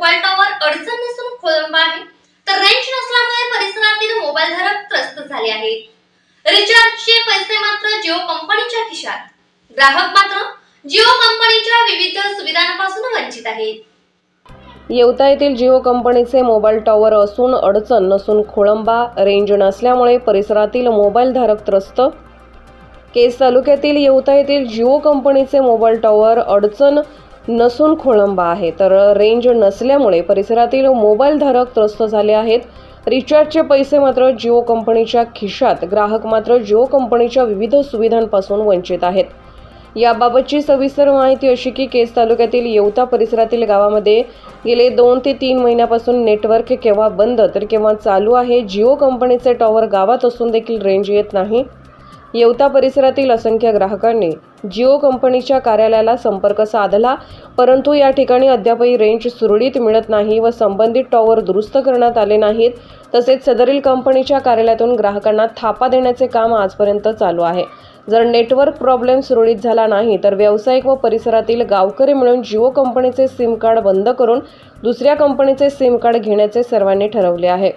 Mobile tower अडचण नसून खोळंब आहे तर रेंज नसल्यामुळे परिसरातील मोबाईल धारक त्रस्त झाले आहेत. रिचार्जचे पैसे मात्र जिओ कंपनीच्या खिशात. ग्राहक मात्र जिओ कंपनीच्या विविध सुविधांपासून वंचित आहेत. येवता येथील जिओ कंपनीचे मोबाईल टॉवर असून अडचण नसून खोळंबा रेंज नसल्यामुळे परिसरातील मोबाईल धारक त्रस्त. केस तालुक्यातील येवता येथील जिओ कंपनीचे मोबाईल टॉवर अडचण नसून खोळंबा आहे. तर रेंज नसल्यामुळे परिसरातील मोबाईलधारक त्रस्त झाले आहेत. रिचार्जचे पैसे मात्र जिओ कंपनीच्या खिशात. ग्राहक मात्र जिओ कंपनीच्या विविध सुविधांपासून वंचित आहेत. याबाबतची सविस्तर माहिती अशी की केस तालुक्यातील येवता परिसरातील गावामध्ये गेले दोन ते तीन महिन्यापासून नेटवर्क केव्हा बंद तर केव्हा चालू आहे जिओ कंपनीचे टॉवर गावात असून देखील रेंज येत नाही. येवता परिसरातील असंख्य ग्राहकांनी जिओ कंपनीच्या कार्यालयाला संपर्क साधला परंतु या ठिकाणी अद्यापही रेंज सुरळीत मिळत नाही व संबंधित टॉवर दुरुस्त करण्यात आले नाहीत. तसेच सदरील कंपनीच्या कार्यालयातून ग्राहकांना थापा देण्याचे काम आजपर्यंत चालू आहे. जर नेटवर्क प्रॉब्लेम सुरळीत झाला नाही तर व्यावसायिक व परिसरातील गावकरी मिळून जिओ कंपनीचे सिम कार्ड बंद करून दुसऱ्या कंपनीचे सिम कार्ड घेण्याचे सर्वांनी ठरवले आहे.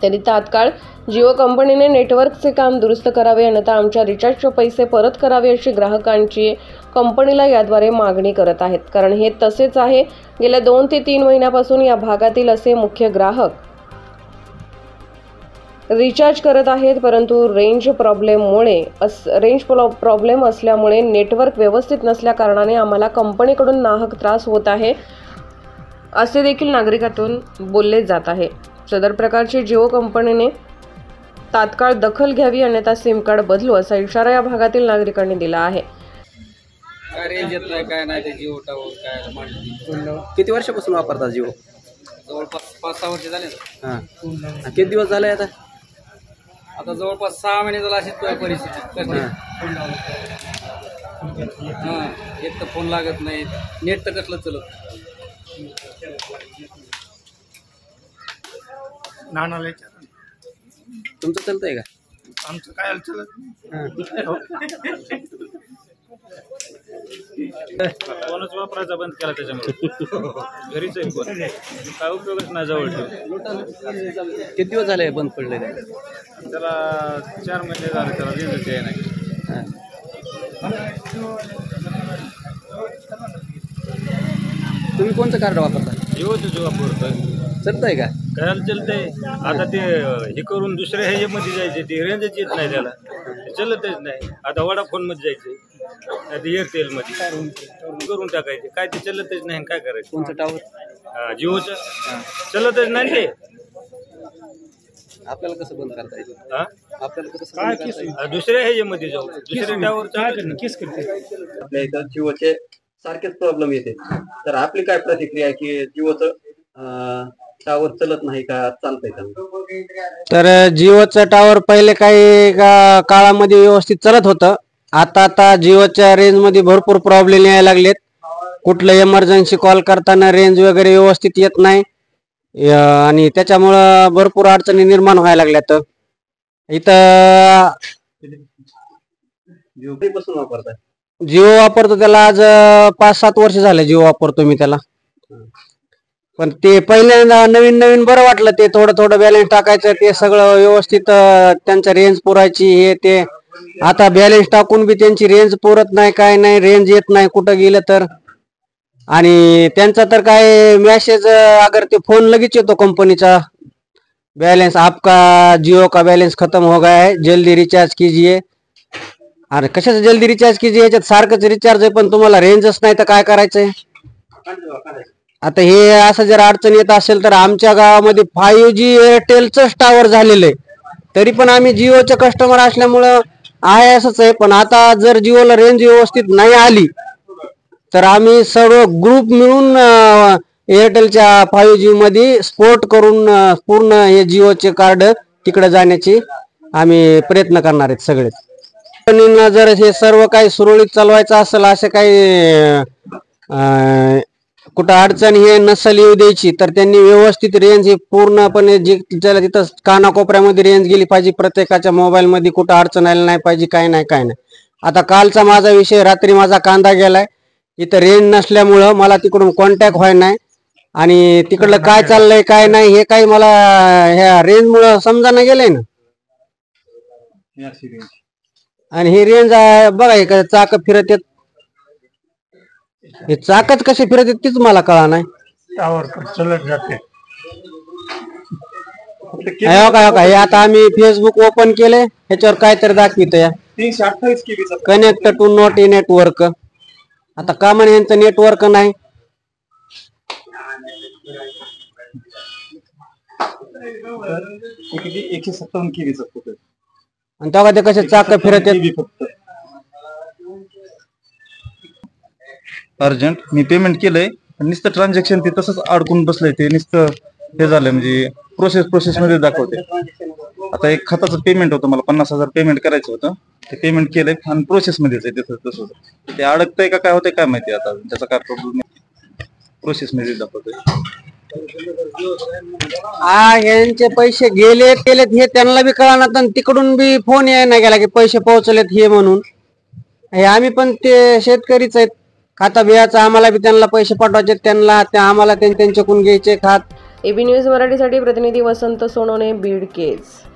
त्यांनी तात्काळ जिओ कंपनीने नेटवर्कचे काम दुरुस्त करावे अन्यथा आमच्या रिचार्जचे पैसे परत करावे अशी ग्राहकांची कंपनीला याद्वारे मागणी करत आहेत. कारण हे तसेच आहे गेल्या दोन ते तीन महिन्यापासून या भागातील असे मुख्य ग्राहक रिचार्ज करत आहेत परंतु रेंज प्रॉब्लेममुळे अस रेंज प्रॉब्लेम असल्यामुळे नेटवर्क व्यवस्थित नसल्याकारणाने आम्हाला कंपनीकडून नाहक त्रास होत आहे असे देखील नागरिकातून बोलले जात आहे. सदर प्रकारची जिओ कंपनीने तात्काळ दखल घ्यावी अन्यथा सिम कार्ड बदलू असा इशारा या भागातील नागरिकांनी दिला आहे. काय रेंज येत नाही काय नाही ते जिओ टावर काय मांडली किती वर्षापासून वापरता जिओ? जवळपास पाच सहा वर्ष झाले ना. हां. किती दिवस झाले आता? आता जवळपास सहा महिने झाला अशी प- परिस्थिती हां. एक तर फोन लागत नाही नेट तर कसलं चलत? नानाला विचारा ना. तुमचं चालतंय का? आमचं काय चालत फोनच वापरायचा बंद केला त्याच्यामुळे. घरीच आहे फोन. काय उपयोगच नाही जवळ ठेवून. किती दिवस झाले बंद पडले त्याला? चार महिने झाले त्याला रेंजच आहे नाही तुम्ही कोणतं कार्ड वापरता? येऊच जो वापरतोय. चालतंय का? काय चालतंय आता ते हे करून दुसऱ्या ह्याच्यामध्ये जायचे ते रेंजच येत नाही त्याला. चलतच नाही. आता वडाफोनमध्ये जायचे. नाही ते एअरटेल मध्ये करून टाकायचे. काय ते चलतच नाही काय करायचं? कोणतं टावर हा, जिओचं. चलतच नाही ते. आपल्याला कसं बंद करता येईल? हा? आपल्याला कसं हा, दुसऱ्या ह्याच्यामध्ये जाऊ. दुसऱ्या टावर केस करते. आपल्या इथं जिओचे सारखेच प्रॉब्लेम येते. तर आपली काय प्रतिक्रिया आहे की जिओचं टावर चलत नाही का? चालतंय का? तर जिओचं टावर पहिले काही का- काळामध्ये व्यवस्थित चालत होतं. आता आता जिओच्या रेंजमध्ये भरपूर प्रॉब्लेम यायला लागलेत. कुठलं इमर्जन्सी कॉल करताना रेंज वगैरे व्यवस्थित येत नाही. य- आणि त्याच्यामुळं भरपूर अडचणी निर्माण व्हायला लागल्यात. इथं जिओ कधीपासून वापरताय? जिओ वापरतो त्याला आज अं, पाच सात वर्ष झाले जिओ वापरतो मी त्याला. पण ते पहिल्यांदा नवीन नवीन बरं वाटलं ते थोडं थोडं बॅलन्स टाकायचं ते सगळं व्यवस्थित अं, त्यांचं रेंज पुरायची हे ते. आता बॅलन्स टाकून बी त्यांची रेंज पुरत नाही काय नाही रेंज येत नाही कुठं गेलं तर. आणि त्यांचा तर काय मेसेज अगर ते फोन लगेच येतो कंपनीचा बैलेंस आपका जियो का बैलेंस खत्म हो गया है जल्दी रिचार्ज कीजिए. अरे कशाचं जल्दी रिचार्ज कीजिए? याच्यात सारखंच रिचार्ज आहे पण तुम्हाला रेंजच नाही तर काय करायचंय? आता हे असं जर अडचण येत असेल तर आमच्या गावामध्ये फाईव्ह जी एअरटेलच टावर झालेलं आहे तरी पण आम्ही जिओचे कस्टमर असल्यामुळं आहे असंच आहे. पण आता जर जिओला रेंज व्यवस्थित नाही आली तर आम्ही सर्व ग्रुप मिळून एअरटेलच्या फाईव्ह जी मध्ये स्पोर्ट करून पूर्ण हे जिओचे कार्ड तिकडे जाण्याची आम्ही प्रयत्न करणार आहेत सगळे. पण जर हे सर्व काही सुरळीत चालवायचं असेल असे काही कुठं अडचण हे नसेल येऊ द्यायची तर त्यांनी व्यवस्थित रेंज ही पूर्णपणे जी ज्याला तिथं कानाकोपऱ्यामध्ये रेंज गेली पाहिजे प्रत्येकाच्या मोबाईल मध्ये कुठं अडचण आली नाही पाहिजे काय नाही काय नाही. आता कालचा माझा विषय रात्री माझा कांदा गेलाय. इथं रेंज नसल्यामुळं मला तिकडून कॉन्टॅक्ट व्हाय नाही. आणि तिकडलं काय चाललंय काय नाही हे काही मला ह्या रेंज मुळे समजायला गेलंय ना. आणि ही रेंज बघा हे का चाक फिरत येत. हे चाकच कसे फिरत तीच मला कळा नाही. टावर चलत जाते. हे हे हे आता आम्ही फेसबुक ओपन केले ह्याच्यावर काहीतरी दाखवित या तीनशे अठ्ठावीस केबीचा कनेक्ट टू नॉट नेटवर्क आता का म्हणे यांचं नेटवर्क नाही. किती? एकशे सत्तावन्न केबीचा आणि तेव्हा ते कसे चाक फिरत फक्त. अर्जंट. मी पेमेंट केलंय नुसतं ट्रान्झॅक्शन ते तसंच अडकून बसलंय ते नुसतं हे झालं म्हणजे प्रोसेस प्रोसेस मध्ये दाखवते आता एक खताचं पेमेंट होतं मला पन्नास हजार पेमेंट करायचं होतं. ते पेमेंट केलंय आणि प्रोसेस मध्येच आहे तसं तसं ते अडकतंय का काय होतंय काय माहिती आता. त्याचा काय प्रॉब्लेम प्रोसेस मध्ये दाखवतोय. हा यांचे पैसे गेलेत गेलेत हे त्यांना बी कळणार आणि तिकडून बी फोन याय नाही गेला की पैसे पोहोचलेत हे म्हणून. हे आम्ही पण ते शेतकरीच आहेत. खाता बियाचा आम्हाला बी त्यांना पैसे पाठवायचे त्यांना त्या आम्हाला त्यांच्याकडून घ्यायचे खात. एबी न्यूज मराठीसाठी प्रतिनिधी वसंत सोनवणे बीड केज.